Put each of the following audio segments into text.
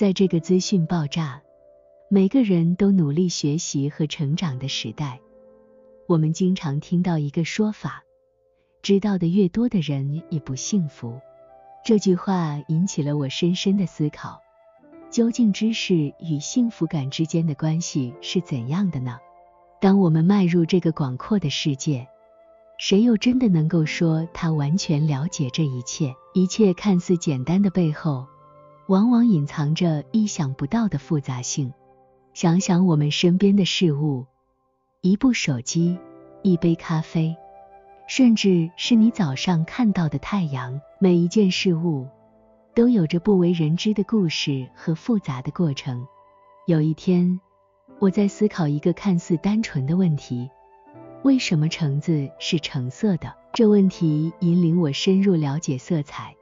在这个资讯爆炸、每个人都努力学习和成长的时代，我们经常听到一个说法：知道的越多的人也不幸福。这句话引起了我深深的思考。究竟知识与幸福感之间的关系是怎样的呢？当我们迈入这个广阔的世界，谁又真的能够说他完全了解这一切？一切看似简单的背后，往往隐藏着意想不到的复杂性。想想我们身边的事物，一部手机，一杯咖啡，甚至是你早上看到的太阳，每一件事物。都有着不为人知的故事和复杂的过程。有一天，我在思考一个看似单纯的问题：为什么橙子是橙色的？这问题引领我深入了解色彩、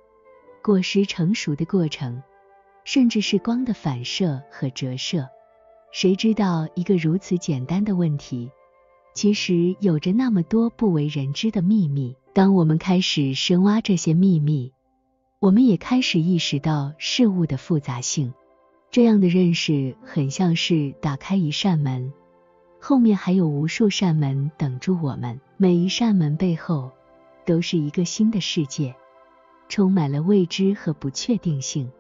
果实成熟的过程，甚至是光的反射和折射。谁知道一个如此简单的问题，其实有着那么多不为人知的秘密。当我们开始深挖这些秘密，我们也开始意识到事物的复杂性，这样的认识很像是打开一扇门，后面还有无数扇门等住我们，每一扇门背后都是一个新的世界，充满了未知和不确定性。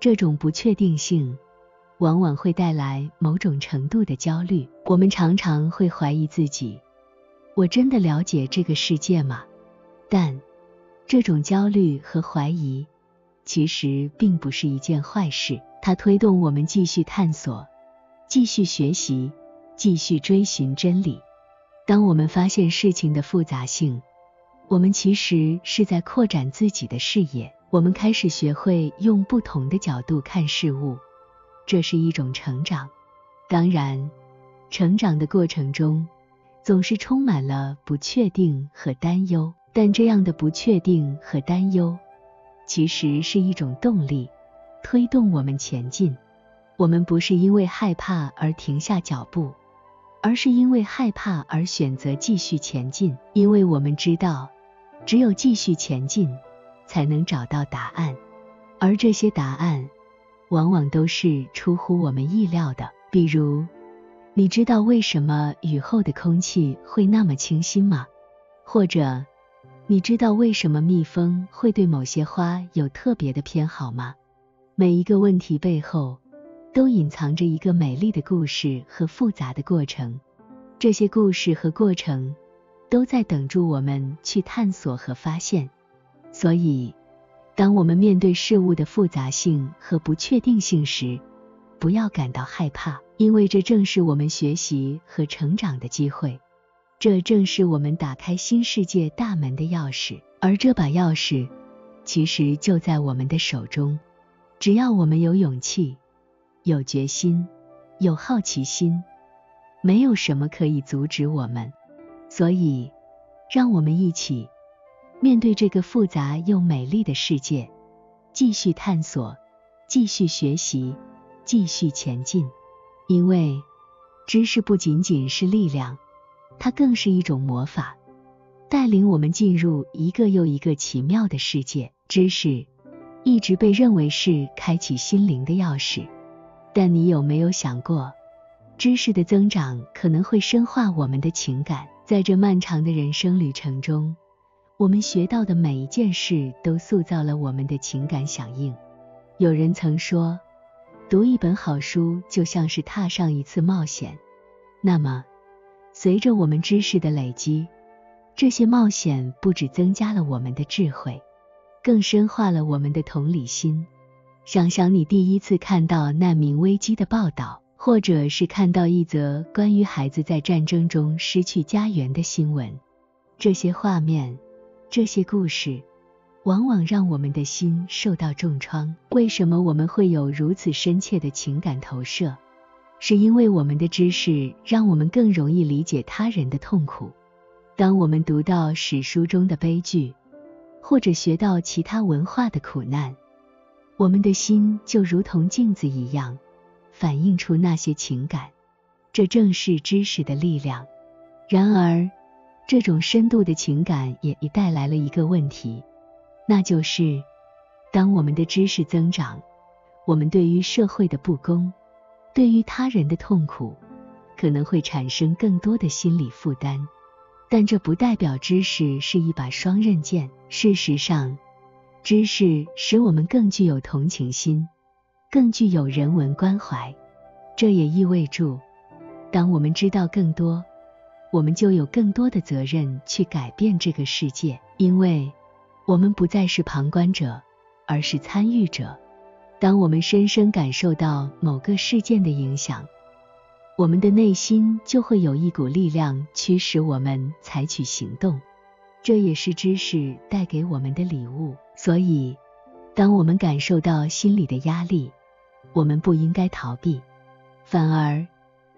这种不确定性往往会带来某种程度的焦虑，我们常常会怀疑自己：我真的了解这个世界吗？但。这种焦虑和怀疑，其实并不是一件坏事。它推动我们继续探索、继续学习、继续追寻真理。当我们发现事情的复杂性，我们其实是在扩展自己的视野。我们开始学会用不同的角度看事物，这是一种成长。当然，成长的过程中，总是充满了不确定和担忧。但这样的不确定和担忧，其实是一种动力，推动我们前进。我们不是因为害怕而停下脚步，而是因为害怕而选择继续前进。因为我们知道，只有继续前进，才能找到答案。而这些答案，往往都是出乎我们意料的。比如，你知道为什么雨后的空气会那么清新吗？或者，你知道为什么蜜蜂会对某些花有特别的偏好吗？每一个问题背后都隐藏着一个美丽的故事和复杂的过程，这些故事和过程都在等住我们去探索和发现。所以，当我们面对事物的复杂性和不确定性时，不要感到害怕，因为这正是我们学习和成长的机会。这正是我们打开新世界大门的钥匙，而这把钥匙其实就在我们的手中。只要我们有勇气、有决心、有好奇心，没有什么可以阻止我们。所以，让我们一起面对这个复杂又美丽的世界，继续探索，继续学习，继续前进。因为知识不仅仅是力量。它更是一种魔法，带领我们进入一个又一个奇妙的世界。知识一直被认为是开启心灵的钥匙，但你有没有想过，知识的增长可能会深化我们的情感？在这漫长的人生旅程中，我们学到的每一件事都塑造了我们的情感响应。有人曾说，读一本好书就像是踏上一次冒险。那么，随着我们知识的累积，这些冒险不止增加了我们的智慧，更深化了我们的同理心。想想你第一次看到难民危机的报道，或者是看到一则关于孩子在战争中失去家园的新闻，这些画面，这些故事，往往让我们的心受到重创。为什么我们会有如此深切的情感投射？是因为我们的知识让我们更容易理解他人的痛苦。当我们读到史书中的悲剧，或者学到其他文化的苦难，我们的心就如同镜子一样，反映出那些情感。这正是知识的力量。然而，这种深度的情感也也带来了一个问题，那就是当我们的知识增长。我们对于社会的不公，对于他人的痛苦，可能会产生更多的心理负担。但这不代表知识是一把双刃剑。事实上，知识使我们更具有同情心，更具有人文关怀。这也意味着，当我们知道更多，我们就有更多的责任去改变这个世界，因为我们不再是旁观者，而是参与者。当我们深深感受到某个事件的影响，我们的内心就会有一股力量驱使我们采取行动，这也是知识带给我们的礼物。所以，当我们感受到心理的压力，我们不应该逃避，反而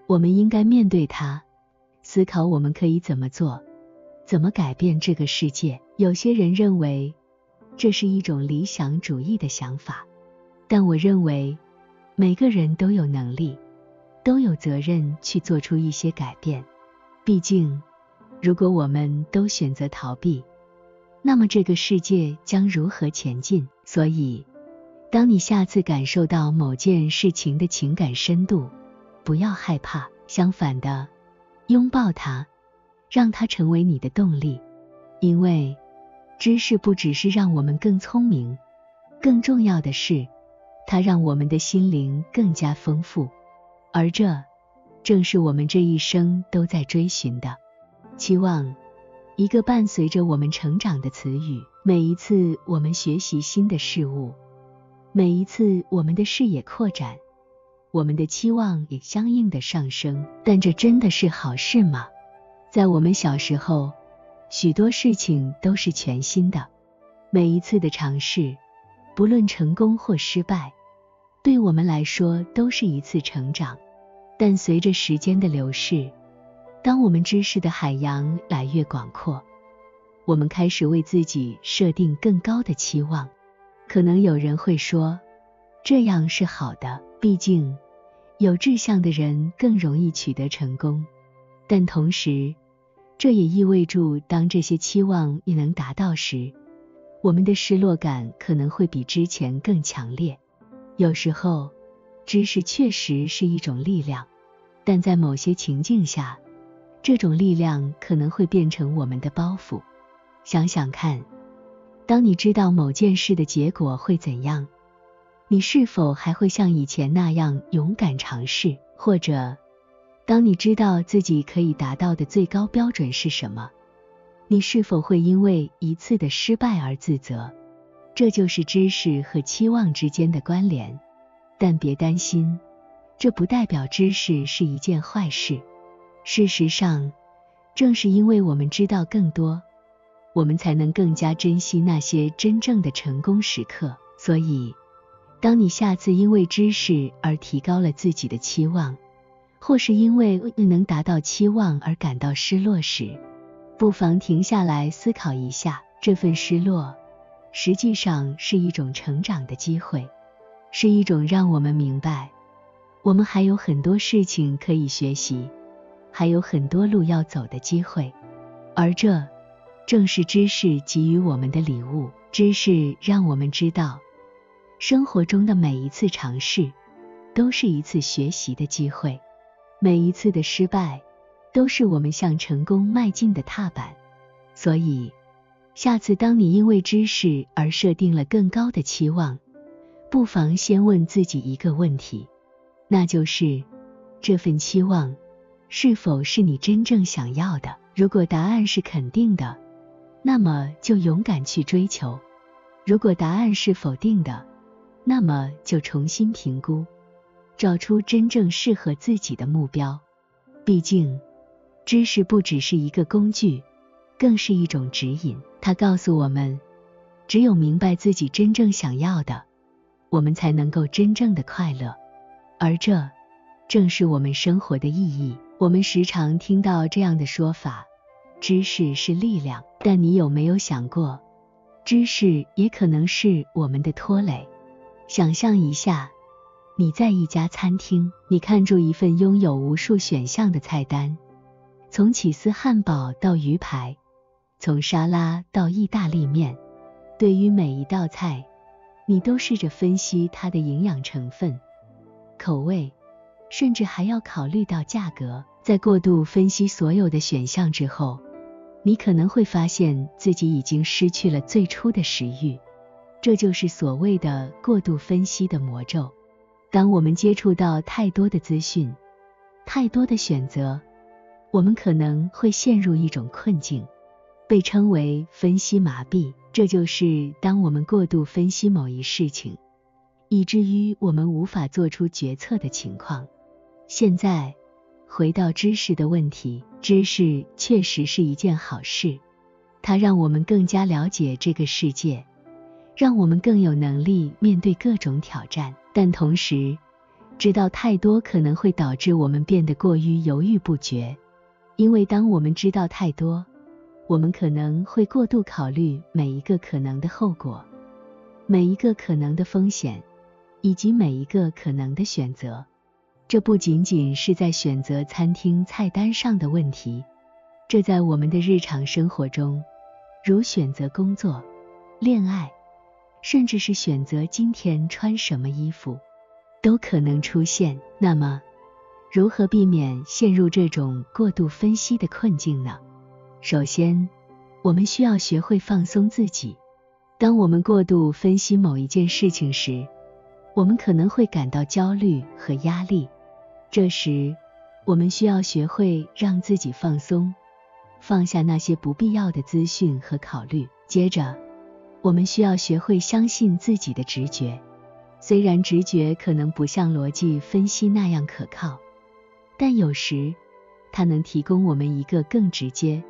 我们应该面对它，思考我们可以怎么做，怎么改变这个世界。有些人认为这是一种理想主义的想法，但我认为每个人都有能力。都有责任去做出一些改变。毕竟，如果我们都选择逃避，那么这个世界将如何前进？所以，当你下次感受到某件事情的情感深度，不要害怕，相反的，拥抱它，让它成为你的动力。因为，知识不只是让我们更聪明，更重要的是，它让我们的心灵更加丰富。而这正是我们这一生都在追寻的期望，一个伴随着我们成长的词语。每一次我们学习新的事物，每一次我们的视野扩展，我们的期望也相应的上升。但这真的是好事吗？在我们小时候，许多事情都是全新的，每一次的尝试，不论成功或失败，对我们来说都是一次成长。但随着时间的流逝，当我们知识的海洋来越广阔，我们开始为自己设定更高的期望。可能有人会说，这样是好的，毕竟有志向的人更容易取得成功。但同时，这也意味着当这些期望未能达到时，我们的失落感可能会比之前更强烈。有时候。知识确实是一种力量，但在某些情境下，这种力量可能会变成我们的包袱。想想看，当你知道某件事的结果会怎样，你是否还会像以前那样勇敢尝试？或者，当你知道自己可以达到的最高标准是什么，你是否会因为一次的失败而自责？这就是知识和期望之间的关联。但别担心，这不代表知识是一件坏事。事实上，正是因为我们知道更多，我们才能更加珍惜那些真正的成功时刻。所以，当你下次因为知识而提高了自己的期望，或是因为未能达到期望而感到失落时，不妨停下来思考一下，这份失落实际上是一种成长的机会。是一种让我们明白，我们还有很多事情可以学习，还有很多路要走的机会，而这正是知识给予我们的礼物。知识让我们知道，生活中的每一次尝试都是一次学习的机会，每一次的失败都是我们向成功迈进的踏板。所以，下次当你因为知识而设定了更高的期望，不妨先问自己一个问题，那就是这份期望是否是你真正想要的？如果答案是肯定的，那么就勇敢去追求；如果答案是否定的，那么就重新评估，找出真正适合自己的目标。毕竟，知识不只是一个工具，更是一种指引。它告诉我们，只有明白自己真正想要的。我们才能够真正的快乐，而这正是我们生活的意义。我们时常听到这样的说法：知识是力量，但你有没有想过，知识也可能是我们的拖累？想象一下，你在一家餐厅，你看中一份拥有无数选项的菜单，从起司汉堡到鱼排，从沙拉到意大利面，对于每一道菜。你都试着分析它的营养成分、口味，甚至还要考虑到价格。在过度分析所有的选项之后，你可能会发现自己已经失去了最初的食欲。这就是所谓的过度分析的魔咒。当我们接触到太多的资讯、太多的选择，我们可能会陷入一种困境，被称为分析麻痹。这就是当我们过度分析某一事情，以至于我们无法做出决策的情况。现在。回到知识的问题，知识确实是一件好事，它让我们更加了解这个世界，让我们更有能力面对各种挑战。但同时，知道太多可能会导致我们变得过于犹豫不决，因为当我们知道太多，我们可能会过度考虑每一个可能的后果，每一个可能的风险，以及每一个可能的选择。这不仅仅是在选择餐厅菜单上的问题，这在我们的日常生活中，如选择工作、恋爱，甚至是选择今天穿什么衣服，都可能出现。那么，如何避免陷入这种过度分析的困境呢？首先，我们需要学会放松自己。当我们过度分析某一件事情时，我们可能会感到焦虑和压力。这时，我们需要学会让自己放松，放下那些不必要的资讯和考虑。接着，我们需要学会相信自己的直觉。虽然直觉可能不像逻辑分析那样可靠，但有时它能提供我们一个更直接、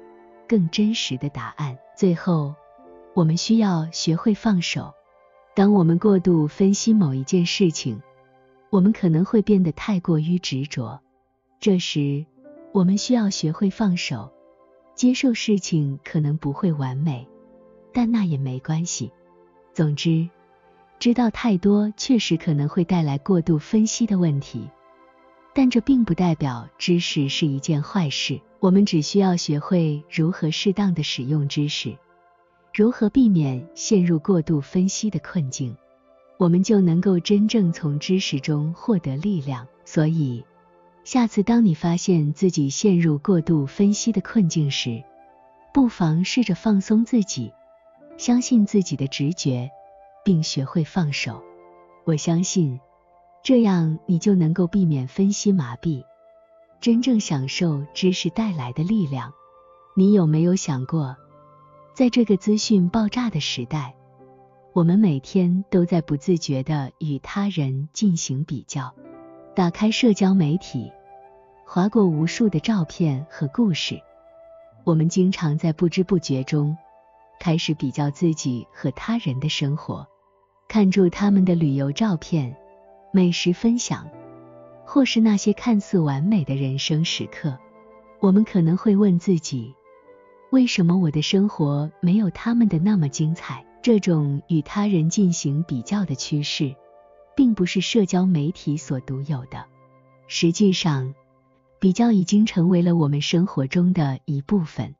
更真实的答案。最后，我们需要学会放手。当我们过度分析某一件事情，我们可能会变得太过于执着，这时我们需要学会放手，接受事情可能不会完美，但那也没关系。总之，知道太多确实可能会带来过度分析的问题，但这并不代表知识是一件坏事。我们只需要学会如何适当的使用知识，如何避免陷入过度分析的困境。我们就能够真正从知识中获得力量。所以，下次当你发现自己陷入过度分析的困境时，不妨试着放松自己，相信自己的直觉，并学会放手。我相信，这样你就能够避免分析麻痹，真正享受知识带来的力量。你有没有想过，在这个资讯爆炸的时代？我们每天都在不自觉地与他人进行比较，打开社交媒体，划过无数的照片和故事，我们经常在不知不觉中开始比较自己和他人的生活，看住他们的旅游照片、美食分享，或是那些看似完美的人生时刻，我们可能会问自己：为什么我的生活没有他们的那么精彩？这种与他人进行比较的趋势，并不是社交媒体所独有的。实际上，比较已经成为了我们生活中的一部分。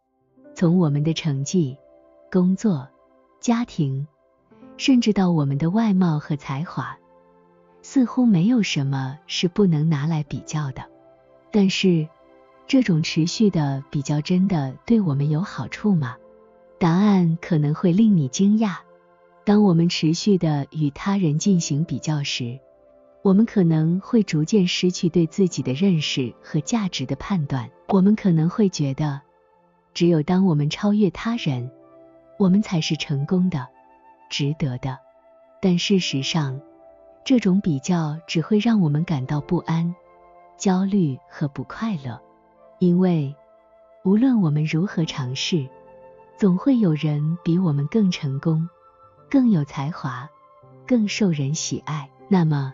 从我们的成绩、工作、家庭，甚至到我们的外貌和才华，似乎没有什么是不能拿来比较的。但是，这种持续的比较真的对我们有好处吗？答案可能会令你惊讶。当我们持续的与他人进行比较时，我们可能会逐渐失去对自己的认识和价值的判断。我们可能会觉得，只有当我们超越他人，我们才是成功的、值得的。但事实上，这种比较只会让我们感到不安、焦虑和不快乐，因为无论我们如何尝试。总会有人比我们更成功、更有才华、更受人喜爱。那么，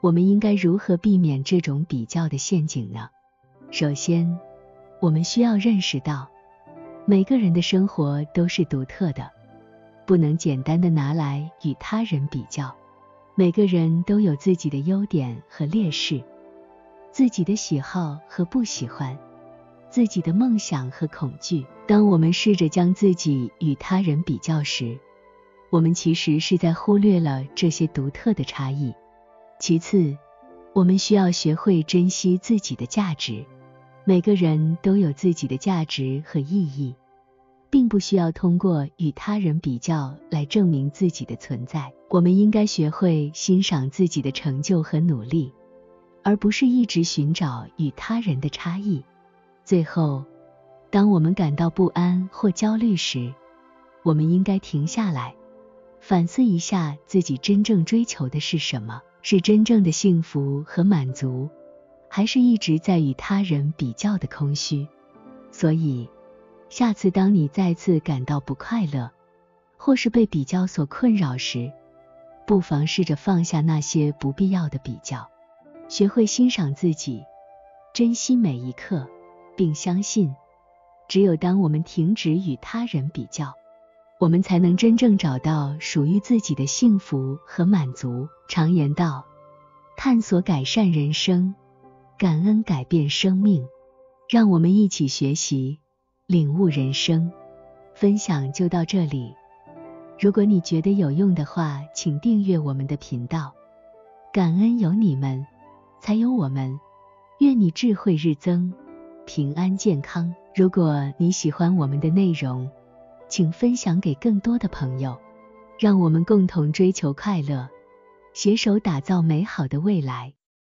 我们应该如何避免这种比较的陷阱呢？首先，我们需要认识到，每个人的生活都是独特的，不能简单的拿来与他人比较。每个人都有自己的优点和劣势，自己的喜好和不喜欢。自己的梦想和恐惧。当我们试着将自己与他人比较时，我们其实是在忽略了这些独特的差异。其次，我们需要学会珍惜自己的价值。每个人都有自己的价值和意义，并不需要通过与他人比较来证明自己的存在。我们应该学会欣赏自己的成就和努力，而不是一直寻找与他人的差异。最后，当我们感到不安或焦虑时，我们应该停下来，反思一下自己真正追求的是什么。是真正的幸福和满足，还是一直在与他人比较的空虚？所以，下次当你再次感到不快乐，或是被比较所困扰时，不妨试着放下那些不必要的比较，学会欣赏自己，珍惜每一刻，并相信，只有当我们停止与他人比较。我们才能真正找到属于自己的幸福和满足。常言道，探索改善人生，感恩改变生命。让我们一起学习，领悟人生。分享就到这里。如果你觉得有用的话，请订阅我们的频道。感恩有你们，才有我们。愿你智慧日增，平安健康。如果你喜欢我们的内容，请分享给更多的朋友，让我们共同追求快乐，携手打造美好的未来。